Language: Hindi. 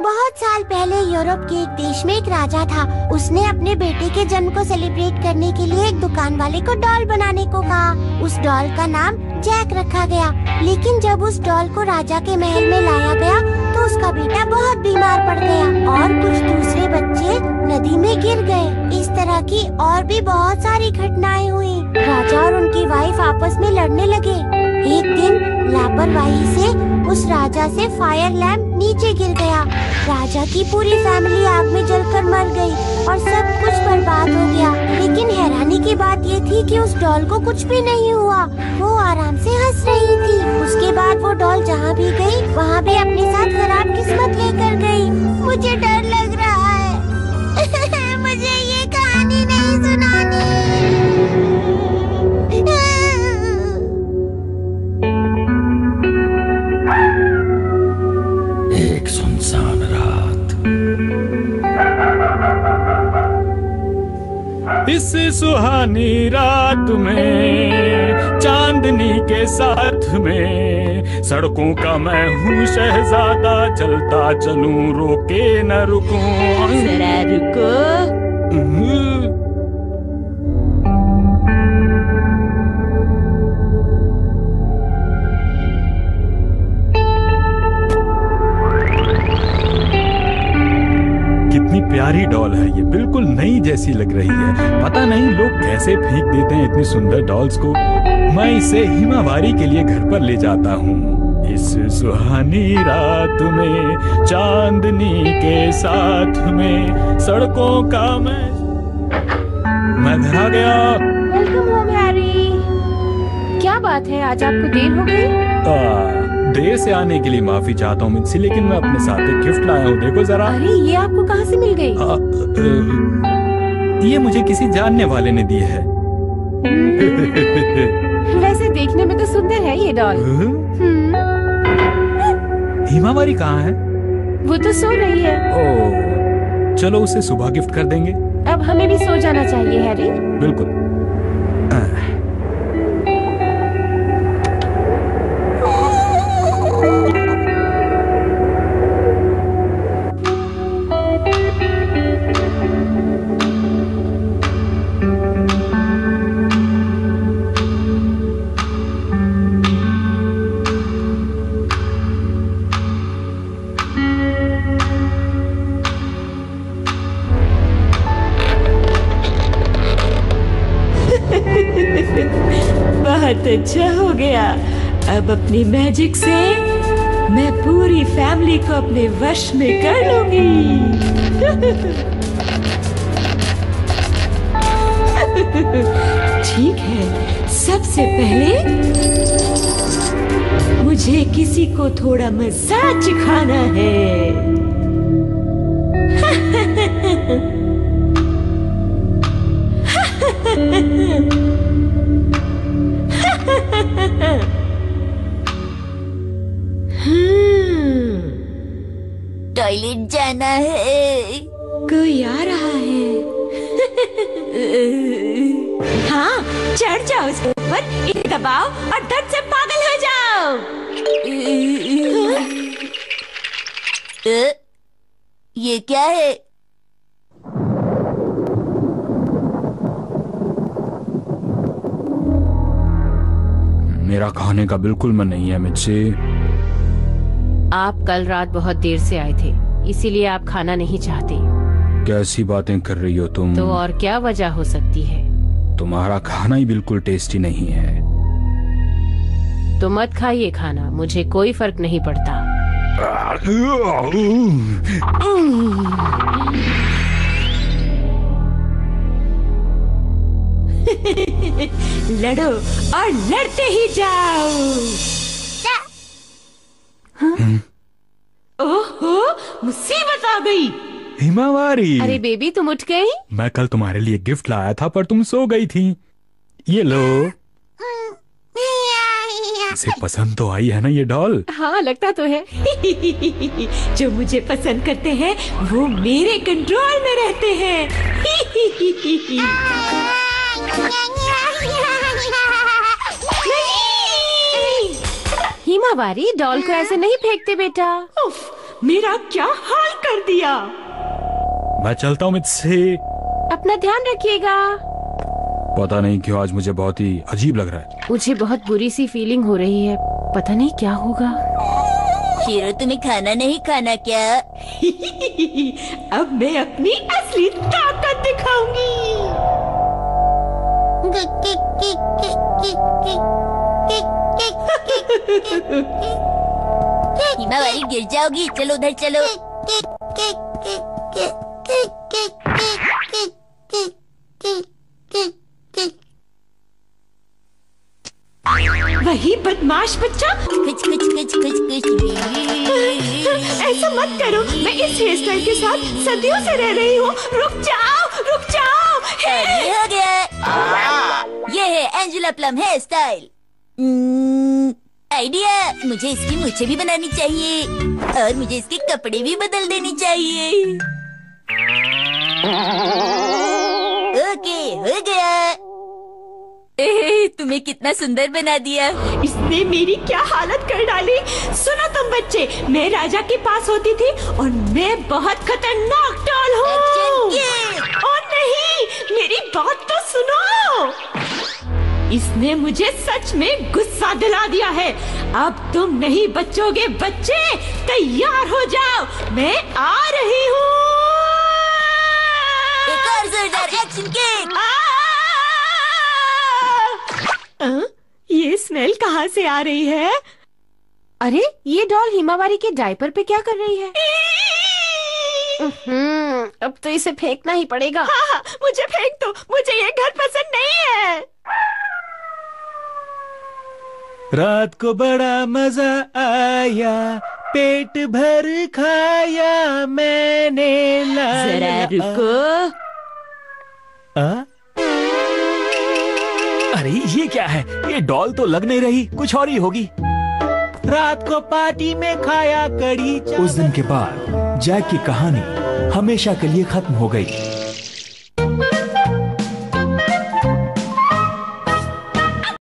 बहुत साल पहले यूरोप के एक देश में एक राजा था। उसने अपने बेटे के जन्म को सेलिब्रेट करने के लिए एक दुकान वाले को डॉल बनाने को कहा। उस डॉल का नाम जैक रखा गया। लेकिन जब उस डॉल को राजा के महल में लाया गया तो उसका बेटा बहुत बीमार पड़ गया और कुछ दूसरे बच्चे नदी में गिर गए। तरह की और भी बहुत सारी घटनाएँ हुई। राजा और उनकी वाइफ आपस में लड़ने लगे। एक दिन, लापरवाही से उस राजा से फायर लैम्प नीचे गिर गया। राजा की पूरी फैमिली आग में जलकर मर गई और सब कुछ बर्बाद हो गया। लेकिन हैरानी की बात ये थी कि उस डॉल को कुछ भी नहीं हुआ। वो आराम से हंस रही थी। उसके बाद वो डॉल जहाँ भी गई, वहाँ भी अपने साथ खराब किस्मत लेकर गई। मुझे डर लग रहा इस सुहानी रात में चांदनी के साथ में। सड़कों का मैं हूँ शहजादा चलता चलूँ रोके न रुकूं। जरा रुको। प्यारी डॉल है ये बिल्कुल नई जैसी लग रही है। पता नहीं लोग कैसे फेंक देते हैं इतनी सुंदर डॉल्स को। मैं इसे हिमावारी के लिए घर पर ले जाता हूँ। इस सुहानी रात में चांदनी के साथ में सड़कों का मैं मैं घर आ गया। वेलकम होम हैरी क्या बात है आज आपको देर हो गई? देर से आने के लिए माफ़ी चाहता हूँ मिन्सी लेकिन मैं अपने साथ एक गिफ्ट लाया हूँ। देखो जरा। अरे ये आपको कहाँ से मिल गई? आ, अ, ये मुझे किसी जानने वाले ने दी है। वैसे देखने में तो सुंदर है ये डॉल हम्म, हिमावारी कहाँ है? वो तो सो रही है। ओ चलो उसे सुबह गिफ्ट कर देंगे। अब हमें भी सो जाना चाहिए हैरी बिल्कुल। बहुत अच्छा हो गया। अब अपनी मैजिक से मैं पूरी फैमिली को अपने वश में कर लूँगी। ठीक है, सबसे पहले मुझे किसी को थोड़ा मज़ा चिखाना है। टॉयलेट जाना है। कोई आ रहा है? हाँ चढ़ जाओ उसके ऊपर इसे दबाओ और दर्द से पागल हो जाओ। ये क्या है? मेरा खाने का बिल्कुल मन नहीं है मुझसे आप कल रात बहुत देर से आए थे इसीलिए आप खाना नहीं चाहते। कैसी बातें कर रही हो तुम? तो और क्या वजह हो सकती है? तुम्हारा खाना ही बिल्कुल टेस्टी नहीं है। तो मत खाइए खाना मुझे कोई फ़र्क नहीं पड़ता। लड़ो और लड़ते ही जाओ। ओहो मुसीबत आ गई। हिमावारी। अरे बेबी तुम उठ गई? मैं कल तुम्हारे लिए गिफ्ट लाया था पर तुम सो गई थी। ये लो। इसे पसंद तो आई है ना ये डॉल? हाँ लगता तो है। जो मुझे पसंद करते हैं वो मेरे कंट्रोल में रहते हैं। हिमावारी डॉल को ऐसे नहीं फेंकते बेटा। उफ, मेरा क्या हाल कर दिया? मैं चलता हूँ मुझसे। अपना ध्यान रखिएगा। पता नहीं क्यों आज मुझे बहुत ही अजीब लग रहा है। मुझे बहुत बुरी सी फीलिंग हो रही है। पता नहीं क्या होगा। शेरो तुम्हें खाना नहीं खाना क्या? अब मैं अपनी असली ताकत दिखाऊँगी हिमावारी गिर जाओगी चलो उधर चलो वही बदमाश बच्चा। कुछ कुछ कुछ कुछ कुछ ऐसा मत करो। मैं इस हेयर स्टाइल के साथ सदियों से रह रही हूँ। रुक जाओ रुक जाओ। हो! गया ये है Angela plum hair style idea मुझे इसकी मुझे भी बनानी चाहिए और मुझे इसके कपड़े भी बदल देने चाहिए। ओके हो गया। ए, तुम्हें कितना सुंदर बना दिया। इसने मेरी क्या हालत कर डाली? सुनो तुम बच्चे मैं राजा के पास होती थी और मैं बहुत खतरनाक डॉल हूँ। और नहीं मेरी बात तो सुनो। इसने मुझे सच में गुस्सा दिला दिया है। अब तुम नहीं बचोगे बच्चे! तैयार हो जाओ। मैं आ रही हूँ! ये स्मेल कहाँ से आ रही है? अरे ये डॉल हिमावारी के डायपर पे क्या कर रही है? हम्म अब तो इसे फेंकना ही पड़ेगा। हाँ, हाँ, मुझे फेंक दो। मुझे ये घर पसंद नहीं है। रात को बड़ा मज़ा आया पेट भर खाया मैंने ला जरा रुको। आ? अरे ये क्या है? ये डॉल तो लग नहीं रही कुछ और ही होगी। रात को पार्टी में खाया कड़ी उस दिन के बाद जैक की कहानी हमेशा के लिए खत्म हो गई।